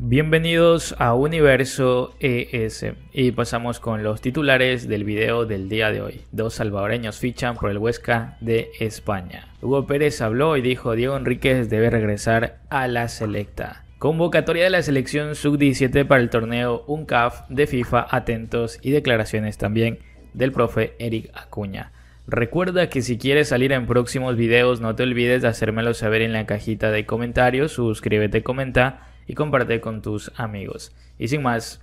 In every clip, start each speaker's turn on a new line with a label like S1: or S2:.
S1: Bienvenidos a Universo ES y pasamos con los titulares del video del día de hoy. Dos salvadoreños fichan por el Huesca de España. Hugo Pérez habló y dijo Diego Enríquez debe regresar a la selecta. Convocatoria de la selección sub-17 para el torneo UNCAF de FIFA, atentos y declaraciones también del profe Eric Acuña. Recuerda que si quieres salir en próximos videos no te olvides de hacérmelo saber en la cajita de comentarios, suscríbete, comenta y comparte con tus amigos. Y sin más,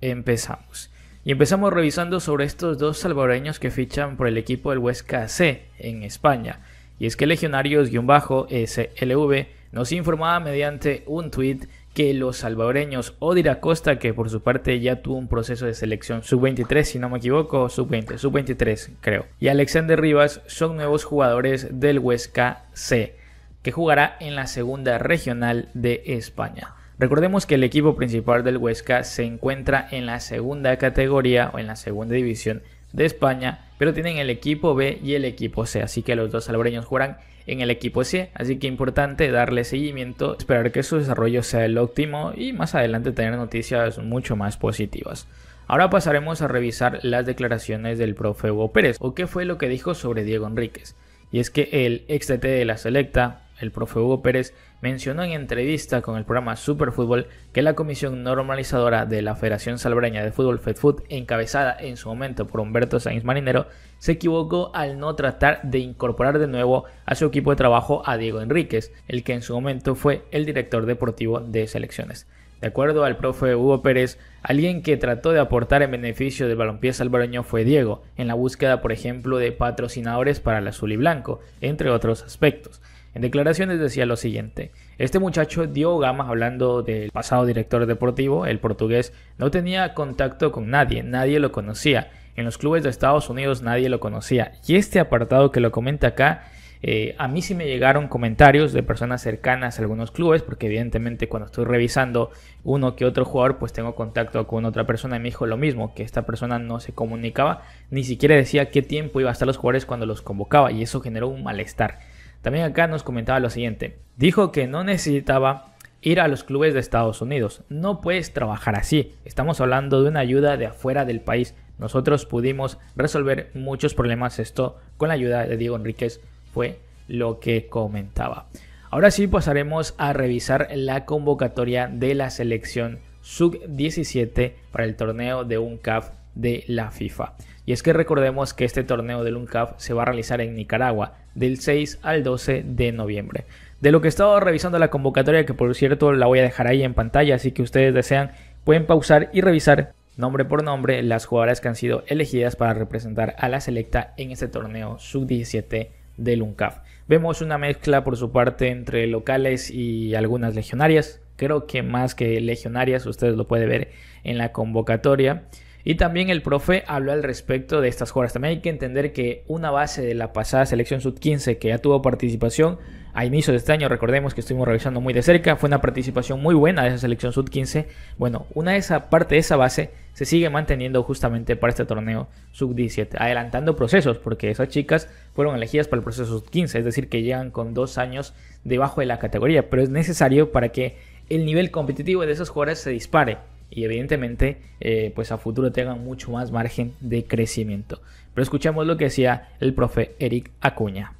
S1: empezamos. Y empezamos revisando sobre estos dos salvadoreños que fichan por el equipo del Huesca C en España. Y es que Legionarios-SLV nos informaba mediante un tweet que los salvadoreños Odir Acosta, que por su parte ya tuvo un proceso de selección sub-23, si no me equivoco, sub-20, sub-23 creo, y Alexander Rivas son nuevos jugadores del Huesca C, que jugará en la segunda regional de España. Recordemos que el equipo principal del Huesca se encuentra en la segunda categoría o en la segunda división de España, pero tienen el equipo B y el equipo C, así que los dos salvadoreños jugarán en el equipo C, así que importante darle seguimiento, esperar que su desarrollo sea el óptimo y más adelante tener noticias mucho más positivas. Ahora pasaremos a revisar las declaraciones del profe Hugo Pérez, o qué fue lo que dijo sobre Diego Enríquez. Y es que el ex de la Selecta, el profe Hugo Pérez mencionó en entrevista con el programa Superfútbol que la comisión normalizadora de la Federación Salvadoreña de Fútbol FedFoot, encabezada en su momento por Humberto Sainz Marinero, se equivocó al no tratar de incorporar de nuevo a su equipo de trabajo a Diego Enríquez, el que en su momento fue el director deportivo de selecciones. De acuerdo al profe Hugo Pérez, alguien que trató de aportar en beneficio del balompié salvadoreño fue Diego, en la búsqueda, por ejemplo, de patrocinadores para el azul y blanco, entre otros aspectos. En declaraciones decía lo siguiente, este muchacho Diogo Gama, hablando del pasado director deportivo, el portugués, no tenía contacto con nadie, nadie lo conocía. En los clubes de Estados Unidos nadie lo conocía. Y este apartado que lo comenta acá, eh, a mí sí me llegaron comentarios de personas cercanas a algunos clubes, porque evidentemente cuando estoy revisando uno que otro jugador, pues tengo contacto con otra persona y me dijo lo mismo, que esta persona no se comunicaba, ni siquiera decía qué tiempo iba a estar los jugadores cuando los convocaba, y eso generó un malestar. También acá nos comentaba lo siguiente. Dijo que no necesitaba ir a los clubes de Estados Unidos. No puedes trabajar así. Estamos hablando de una ayuda de afuera del país. Nosotros pudimos resolver muchos problemas. Esto con la ayuda de Diego Enríquez fue lo que comentaba. Ahora sí pasaremos a revisar la convocatoria de la selección sub-17 para el torneo de UNCAF de la FIFA. Y es que recordemos que este torneo del UNCAF se va a realizar en Nicaragua del 6 al 12 de noviembre. De lo que he estado revisando la convocatoria, que por cierto la voy a dejar ahí en pantalla, así que ustedes desean, pueden pausar y revisar nombre por nombre las jugadoras que han sido elegidas para representar a la selecta en este torneo sub-17 del UNCAF. Vemos una mezcla por su parte entre locales y algunas legionarias. Creo que más que legionarias, ustedes lo pueden ver en la convocatoria. Y también el profe habló al respecto de estas jugadoras. También hay que entender que una base de la pasada selección sub-15 que ya tuvo participación a inicio de este año, recordemos que estuvimos revisando muy de cerca, fue una participación muy buena de esa selección sub-15. Bueno, una de esa parte de esa base se sigue manteniendo justamente para este torneo sub-17, adelantando procesos, porque esas chicas fueron elegidas para el proceso sub-15, es decir, que llegan con dos años debajo de la categoría, pero es necesario para que el nivel competitivo de esos jugadores se dispare y evidentemente eh, pues a futuro tengan mucho más margen de crecimiento. Pero escuchamos lo que decía el profe Eric Acuña.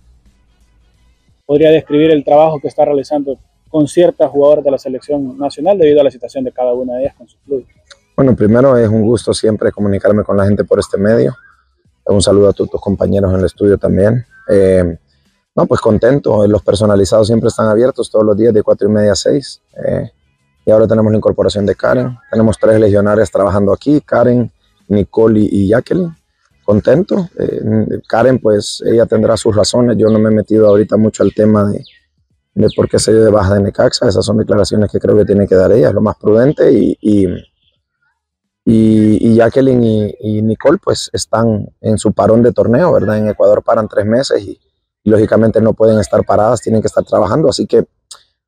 S2: Podría describir el trabajo que está realizando con ciertas jugadoras de la selección nacional debido a la situación de cada una de ellas con su club.
S3: Bueno, primero es un gusto siempre comunicarme con la gente por este medio. Un saludo a todos tus compañeros en el estudio también. Eh, no, pues contento. Los personalizados siempre están abiertos todos los días de 4 y media a 6. Eh, y ahora tenemos la incorporación de Karen. Tenemos tres legionarias trabajando aquí, Karen, Nicole y Jacqueline. Contento. Eh, Karen, pues ella tendrá sus razones. Yo no me he metido ahorita mucho al tema de, de por qué se dio de baja de Necaxa. Esas son declaraciones que creo que tiene que dar ella, es lo más prudente. Y, y, y, Jacqueline y, Nicole, pues están en su parón de torneo, ¿verdad? En Ecuador paran tres meses y, y lógicamente no pueden estar paradas, tienen que estar trabajando. Así que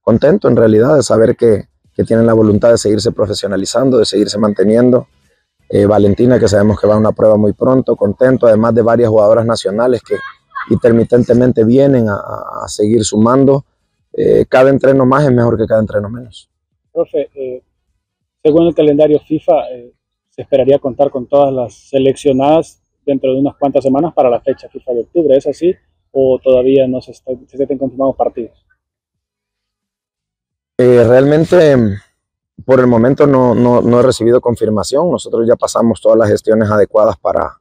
S3: contento en realidad de saber que que tienen la voluntad de seguirse profesionalizando, de seguirse manteniendo. Eh, Valentina, que sabemos que va a una prueba muy pronto, contento, además de varias jugadoras nacionales que intermitentemente vienen a, seguir sumando. Eh, cada entreno más es mejor que cada entreno menos.
S2: Profe, eh, Según el calendario FIFA, eh, se esperaría contar con todas las seleccionadas dentro de unas cuantas semanas para la fecha FIFA de octubre. ¿Es así? ¿O todavía no se, está, se confirmados partidos?
S3: Eh, realmente, por el momento no, no, no, he recibido confirmación. Nosotros ya pasamos todas las gestiones adecuadas para,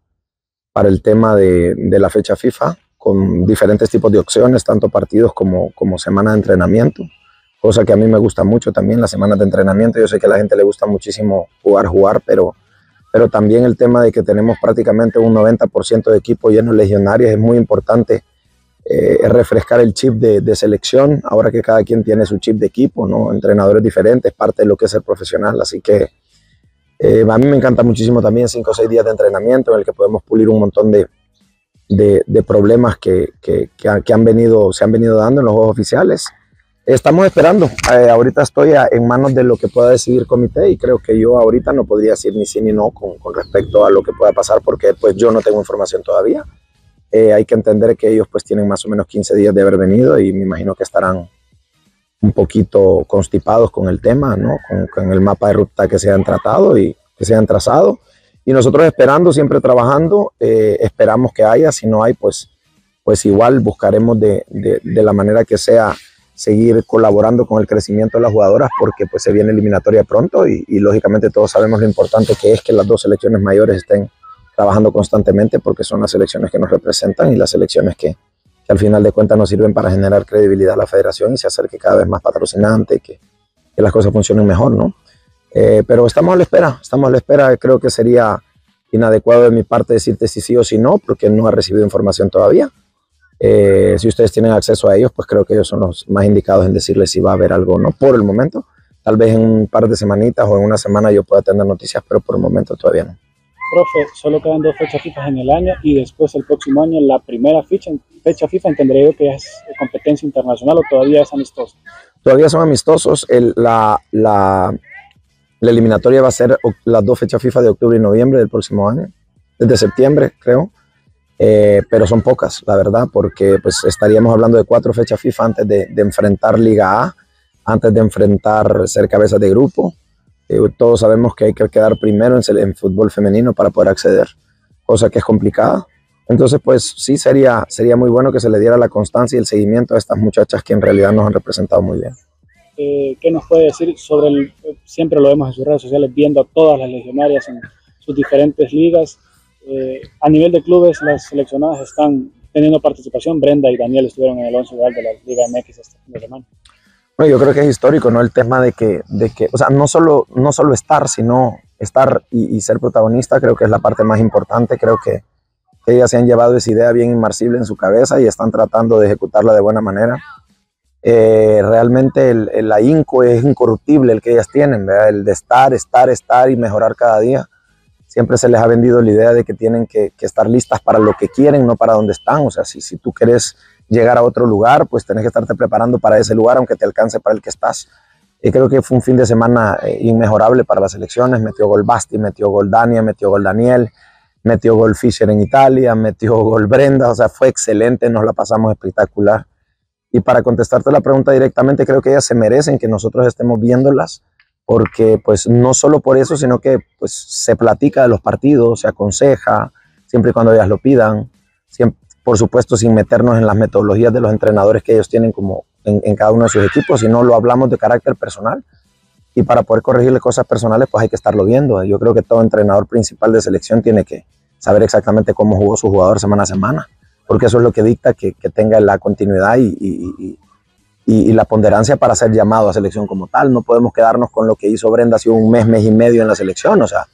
S3: para el tema de, de la fecha FIFA, con diferentes tipos de opciones, tanto partidos como, como semana de entrenamiento cosa que a mí me gusta mucho también, las semanas de entrenamiento. Yo sé que a la gente le gusta muchísimo jugar, jugar, pero, pero también el tema de que tenemos prácticamente un 90% de equipo lleno de legionarios es muy importante. Eh, refrescar el chip de, de, selección, ahora que cada quien tiene su chip de equipo, ¿no? entrenadores diferentes, parte de lo que es el profesional. Así que eh, a mí me encanta muchísimo también 5 o 6 días de entrenamiento en el que podemos pulir un montón de, de, problemas que, que, que, han venido, se han venido dando en los juegos oficiales Estamos esperando. Eh, ahorita estoy en manos de lo que pueda decidir comité y creo que yo ahorita no podría decir ni sí ni no con, con respecto a lo que pueda pasar porque pues yo no tengo información todavía. Eh, hay que entender que ellos pues tienen más o menos 15 días de haber venido y me imagino que estarán un poquito constipados con el tema, ¿no? Con, el mapa de ruta que se han tratado y que se han trazado. Y nosotros esperando, siempre trabajando, eh, esperamos que haya, si no hay pues, pues igual buscaremos de, de, de la manera que sea seguir colaborando con el crecimiento de las jugadoras porque pues se viene eliminatoria pronto y, y, lógicamente todos sabemos lo importante que es que las dos selecciones mayores estén trabajando constantemente porque son las selecciones que nos representan y las selecciones que, que al final de cuentas nos sirven para generar credibilidad a la federación y se acerque cada vez más patrocinante, que, que las cosas funcionen mejor, ¿no? Eh, pero estamos a la espera, estamos a la espera, creo que sería inadecuado de mi parte decirte si sí o si no, porque no ha recibido información todavía. Eh, si ustedes tienen acceso a ellos, pues creo que ellos son los más indicados en decirles si va a haber algo o no por el momento. Tal vez en un par de semanitas o en una semana yo pueda tener noticias, pero por el momento todavía no.
S2: Profe, solo quedan dos fechas FIFA en el año y después el próximo año la primera fecha, FIFA entenderé yo que es competencia internacional o todavía es amistoso.
S3: Todavía son amistosos. La, la, eliminatoria va a ser las dos fechas FIFA de octubre y noviembre del próximo año, desde septiembre creo. Eh, pero son pocas, la verdad, porque pues estaríamos hablando de cuatro fechas FIFA antes de, de enfrentar Liga A, antes de enfrentar ser cabezas de grupo. Eh, todos sabemos que hay que quedar primero en, en, fútbol femenino para poder acceder, cosa que es complicada. Entonces, pues sí sería, sería muy bueno que se le diera la constancia y el seguimiento a estas muchachas que en realidad nos han representado muy bien.
S2: Eh, ¿Qué nos puede decir sobre el, siempre lo vemos en sus redes sociales, viendo a todas las legionarias en sus diferentes ligas? Eh, a nivel de clubes, las seleccionadas están teniendo participación. Brenda y Daniel estuvieron en el 11 de la Liga MX de semana.
S3: Bueno, yo creo que es histórico, ¿no? El tema de que, de que o sea, no solo, no solo estar, sino estar y, y, ser protagonista, creo que es la parte más importante. Creo que ellas se han llevado esa idea bien inmarcible en su cabeza y están tratando de ejecutarla de buena manera. Eh, realmente el, el ahínco es incorruptible el que ellas tienen, ¿verdad? El de estar, estar, estar y mejorar cada día siempre se les ha vendido la idea de que tienen que, que, estar listas para lo que quieren, no para donde están. O sea, si, si tú quieres llegar a otro lugar, pues tenés que estarte preparando para ese lugar, aunque te alcance para el que estás. Y creo que fue un fin de semana eh, inmejorable para las elecciones. Metió gol Basti, metió gol Dania, metió gol Daniel, metió gol Fischer en Italia, metió gol Brenda. O sea, fue excelente, nos la pasamos espectacular. Y para contestarte la pregunta directamente, creo que ellas se merecen que nosotros estemos viéndolas porque pues no solo por eso, sino que pues se platica de los partidos, se aconseja, siempre y cuando ellas lo pidan, siempre, por supuesto sin meternos en las metodologías de los entrenadores que ellos tienen como en, cada uno de sus equipos, sino lo hablamos de carácter personal. Y para poder corregirle cosas personales, pues hay que estarlo viendo. Yo creo que todo entrenador principal de selección tiene que saber exactamente cómo jugó su jugador semana a semana, porque eso es lo que dicta que, tenga la continuidad y, y, la ponderancia para ser llamado a selección como tal. No podemos quedarnos con lo que hizo Brenda hace un mes, mes y medio en la selección. O sea,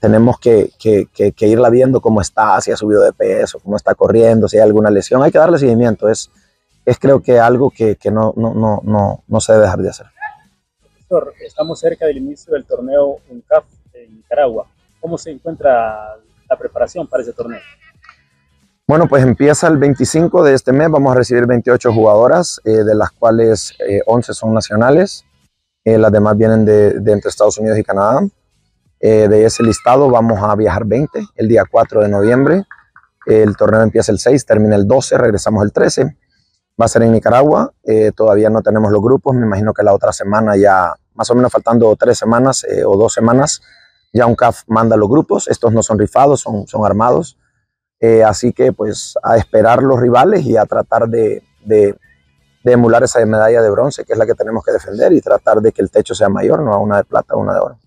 S3: tenemos que, que, que, que, irla viendo cómo está, si ha subido de peso, cómo está corriendo, si hay alguna lesión. Hay que darle seguimiento. Es, es creo que algo que, no, no, no, no, no se debe dejar de hacer.
S2: Estamos cerca del inicio del torneo UNCAF en Nicaragua. ¿Cómo se encuentra la preparación para ese torneo?
S3: Bueno, pues empieza el 25 de este mes, vamos a recibir 28 jugadoras, eh, de las cuales eh, 11 son nacionales, eh, las demás vienen de, de, entre Estados Unidos y Canadá. Eh, de ese listado vamos a viajar 20 el día 4 de noviembre, el torneo empieza el 6, termina el 12, regresamos el 13, va a ser en Nicaragua, eh, todavía no tenemos los grupos, me imagino que la otra semana ya más o menos faltando tres semanas eh, o dos semanas, ya un CAF manda los grupos, estos no son rifados, son, son armados, así que pues a esperar los rivales y a tratar de, de, de, emular esa medalla de bronce, que es la que tenemos que defender, y tratar de que el techo sea mayor, no a una de plata una de oro.